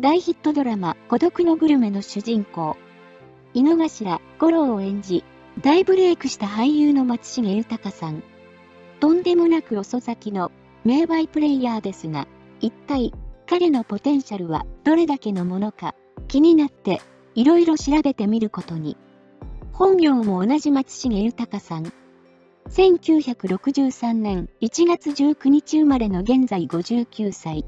大ヒットドラマ、孤独のグルメの主人公、井の頭五郎を演じ、大ブレイクした俳優の松重豊さん。とんでもなく遅咲きの名バイプレイヤーですが、一体彼のポテンシャルはどれだけのものか気になっていろいろ調べてみることに。本名も同じ松重豊さん。1963年1月19日生まれの現在59歳。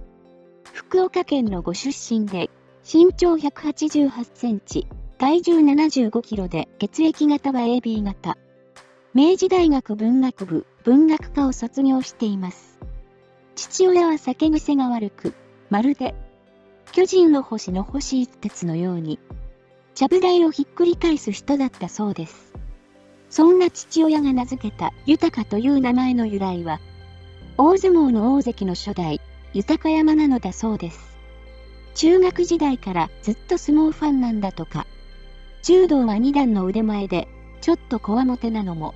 福岡県のご出身で、身長188センチ、体重75キロで血液型は AB 型。明治大学文学部文学科を卒業しています。父親は酒癖が悪く、まるで、巨人の星の星一徹のように、ちゃぶ台をひっくり返す人だったそうです。そんな父親が名付けた豊という名前の由来は、大相撲の大関の初代、豊山なのだそうです。中学時代からずっと相撲ファンなんだとか。柔道は2段の腕前で、ちょっとこわもてなのも、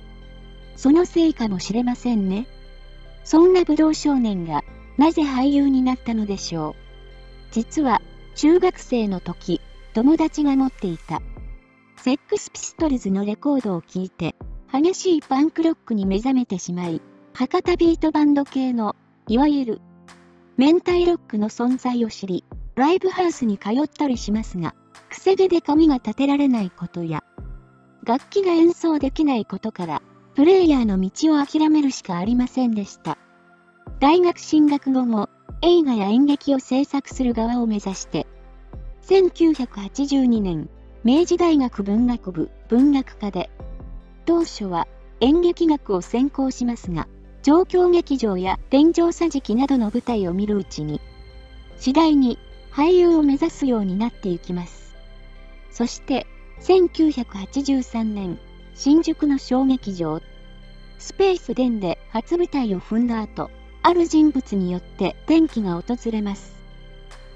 そのせいかもしれませんね。そんな武道少年が、なぜ俳優になったのでしょう。実は、中学生の時、友達が持っていた、セックスピストルズのレコードを聴いて、激しいパンクロックに目覚めてしまい、博多ビートバンド系の、いわゆる明太ロックの存在を知り、ライブハウスに通ったりしますが、くせ毛で髪が立てられないことや、楽器が演奏できないことから、プレイヤーの道を諦めるしかありませんでした。大学進学後も、映画や演劇を制作する側を目指して、1982年、明治大学文学部文学科で、当初は演劇学を専攻しますが、状況劇場や天井桟敷などの舞台を見るうちに、次第に俳優を目指すようになっていきます。そして、1983年、新宿の小劇場、スペースデンで初舞台を踏んだ後、ある人物によって転機が訪れます。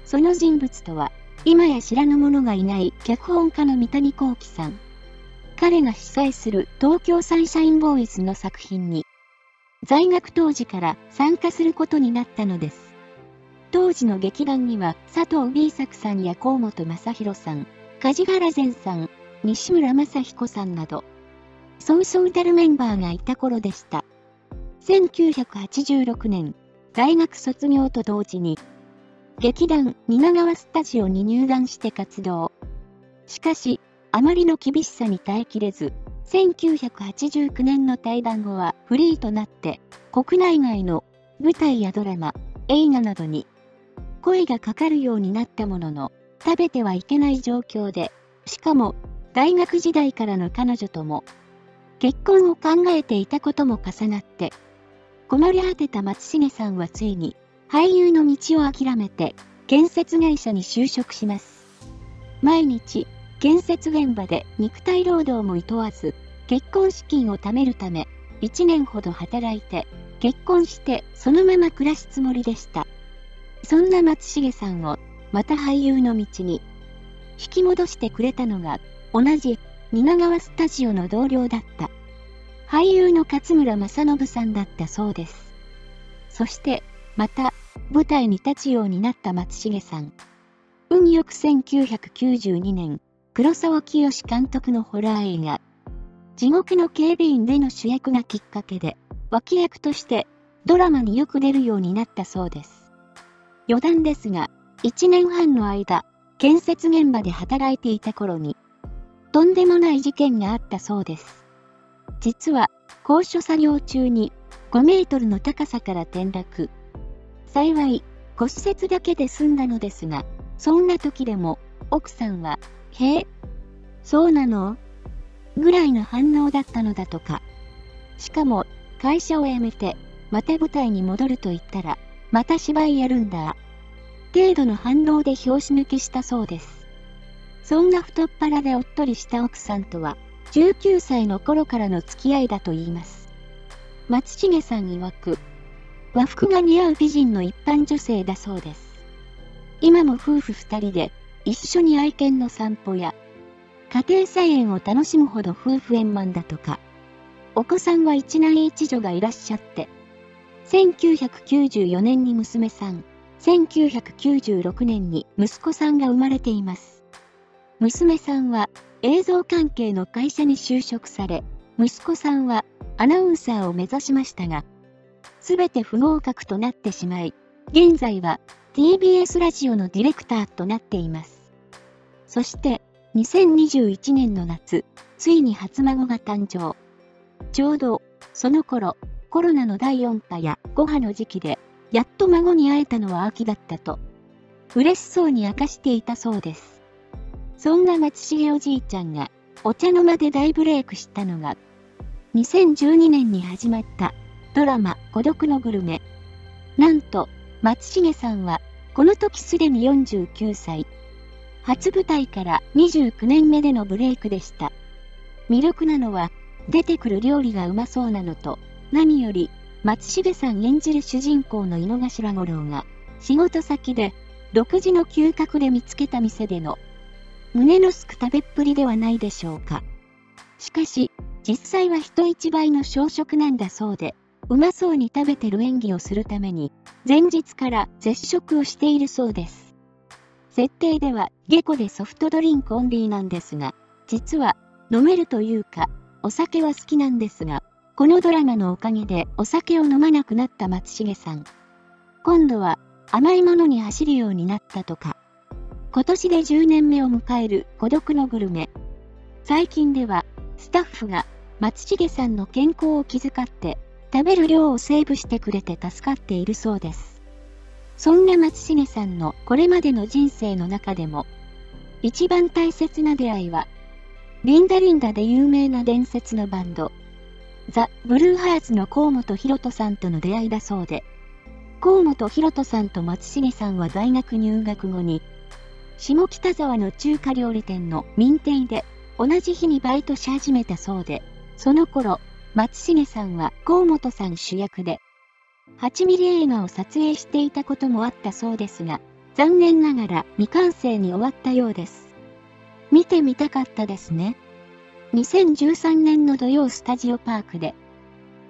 その人物とは、今や知らぬ者がいない脚本家の三谷幸喜さん。彼が主催する東京サンシャインボーイズの作品に在学当時から参加することになったのです。当時の劇団には佐藤 B 作さんや河本正宏さん、梶原善さん、西村正彦さんなど、そうそうたるメンバーがいた頃でした。1986年、大学卒業と同時に、劇団蜷川スタジオに入団して活動。しかし、あまりの厳しさに耐えきれず、1989年の対談後はフリーとなって国内外の舞台やドラマ、映画などに声がかかるようになったものの食べてはいけない状況でしかも大学時代からの彼女とも結婚を考えていたことも重なって困り果てた松重さんはついに俳優の道を諦めて建設会社に就職します。毎日建設現場で肉体労働も厭わず結婚資金を貯めるため、1年ほど働いて、結婚してそのまま暮らすつもりでした。そんな松重さんを、また俳優の道に、引き戻してくれたのが、同じ、蜷川スタジオの同僚だった。俳優の勝村正信さんだったそうです。そして、また、舞台に立つようになった松重さん。運よく1992年、黒沢清監督のホラー映画、地獄の警備員での主役がきっかけで、脇役としてドラマによく出るようになったそうです。余談ですが、1年半の間、建設現場で働いていた頃に、とんでもない事件があったそうです。実は、高所作業中に5メートルの高さから転落。幸い、骨折だけで済んだのですが、そんな時でも、奥さんは、へえ、そうなの？ぐらいの反応だったのだとか。しかも、会社を辞めて、また舞台に戻ると言ったら、また芝居やるんだ。程度の反応で拍子抜けしたそうです。そんな太っ腹でおっとりした奥さんとは、19歳の頃からの付き合いだと言います。松重さん曰く、和服が似合う美人の一般女性だそうです。今も夫婦二人で、一緒に愛犬の散歩や家庭菜園を楽しむほど夫婦円満だとか。お子さんは一男一女がいらっしゃって、1994年に娘さん、1996年に息子さんが生まれています。娘さんは映像関係の会社に就職され、息子さんはアナウンサーを目指しましたが、すべて不合格となってしまい、現在は TBS ラジオのディレクターとなっています。そして、2021年の夏、ついに初孫が誕生。ちょうど、その頃、コロナの第4波や5波の時期で、やっと孫に会えたのは秋だったと、嬉しそうに明かしていたそうです。そんな松重おじいちゃんが、お茶の間で大ブレイクしたのが、2012年に始まったドラマ孤独のグルメ。なんと、松重さんは、この時すでに49歳。初舞台から29年目でのブレイクでした。魅力なのは、出てくる料理がうまそうなのと、何より、松重さん演じる主人公の井の頭五郎が、仕事先で、独自の嗅覚で見つけた店での、胸のすく食べっぷりではないでしょうか。しかし、実際は人一倍の小食なんだそうで、うまそうに食べてる演技をするために、前日から絶食をしているそうです。設定では、下戸でソフトドリンクオンリーなんですが、実は、飲めるというか、お酒は好きなんですが、このドラマのおかげでお酒を飲まなくなった松重さん。今度は甘いものに走るようになったとか。今年で10年目を迎える孤独のグルメ。最近ではスタッフが松重さんの健康を気遣って食べる量をセーブしてくれて助かっているそうです。そんな松重さんのこれまでの人生の中でも一番大切な出会いはリンダリンダで有名な伝説のバンドザ・ブルーハーツの河本博人さんとの出会いだそうで、河本博人さんと松重さんは大学入学後に、下北沢の中華料理店の民店で同じ日にバイトし始めたそうで、その頃、松重さんは河本さん主役で、8ミリ映画を撮影していたこともあったそうですが、残念ながら未完成に終わったようです。見てみたかったですね。2013年の土曜スタジオパークで、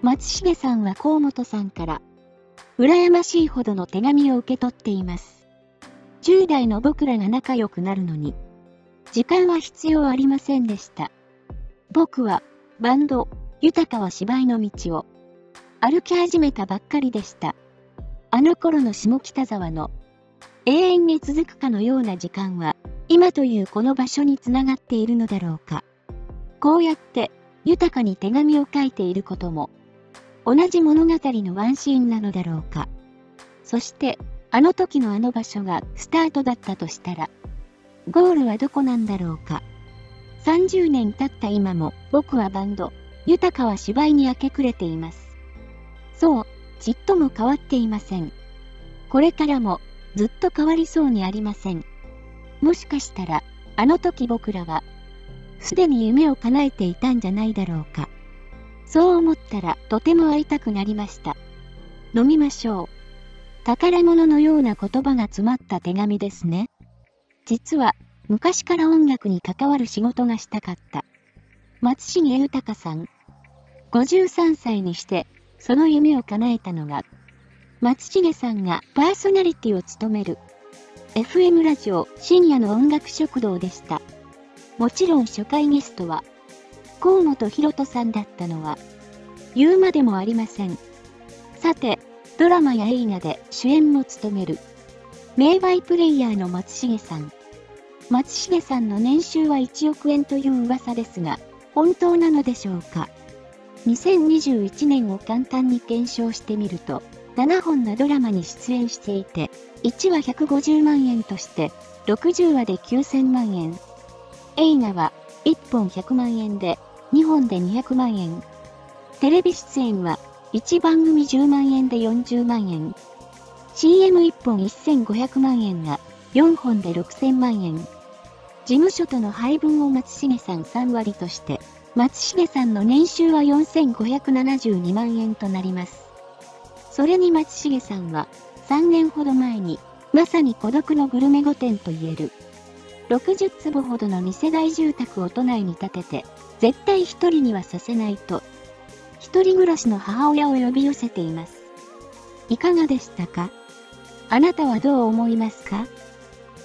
松重さんは河本さんから、羨ましいほどの手紙を受け取っています。10代の僕らが仲良くなるのに、時間は必要ありませんでした。僕は、バンド、豊は芝居の道を、歩き始めたばっかりでした。あの頃の下北沢の、永遠に続くかのような時間は、今というこの場所につながっているのだろうか。こうやって豊かに手紙を書いていることも、同じ物語のワンシーンなのだろうか。そして、あの時のあの場所がスタートだったとしたら、ゴールはどこなんだろうか。30年経った今も僕はバンド、豊かは芝居に明け暮れています。そう、ちっとも変わっていません。これからもずっと変わりそうにありません。もしかしたら、あの時僕らはすでに夢を叶えていたんじゃないだろうか。そう思ったらとても会いたくなりました。飲みましょう。宝物のような言葉が詰まった手紙ですね。実は、昔から音楽に関わる仕事がしたかった。松重豊さん。53歳にして、その夢を叶えたのが、松重さんがパーソナリティを務める、FM ラジオ深夜の音楽食堂でした。もちろん初回ゲストは、河本博人さんだったのは、言うまでもありません。さて、ドラマや映画で主演も務める、名バイプレイヤーの松重さん。松重さんの年収は1億円という噂ですが、本当なのでしょうか。2021年を簡単に検証してみると、7本のドラマに出演していて、1話150万円として、60話で9000万円、映画は1本100万円で2本で200万円。テレビ出演は1番組10万円で40万円。CM1 本1500万円が4本で6000万円。事務所との配分を松重さん3割として、松重さんの年収は4572万円となります。それに松重さんは3年ほど前に、まさに孤独のグルメ御殿と言える60坪ほどの2世代住宅を都内に建てて、絶対一人にはさせないと、一人暮らしの母親を呼び寄せています。いかがでしたか？あなたはどう思いますか？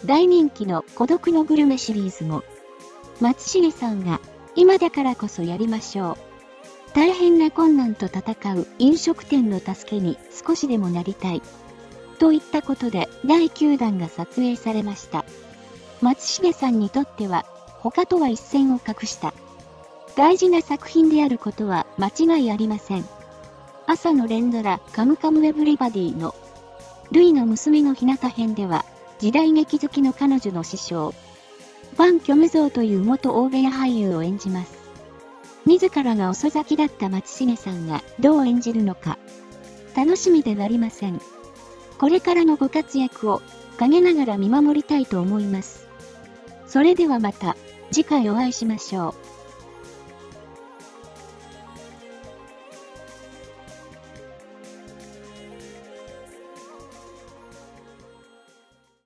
大人気の孤独のグルメシリーズも、松重さんが今だからこそやりましょう。大変な困難と戦う飲食店の助けに少しでもなりたい。といったことで第9弾が撮影されました。松重さんにとっては他とは一線を画した大事な作品であることは間違いありません。朝の連ドラカムカムエブリバディのルイの娘の日向編では時代劇好きの彼女の師匠、ファン・キョムゾーという元欧米俳優を演じます。自らが遅咲きだった松重さんがどう演じるのか、楽しみでなりません。これからのご活躍を陰ながら見守りたいと思います。それではまた次回お会いしましょう。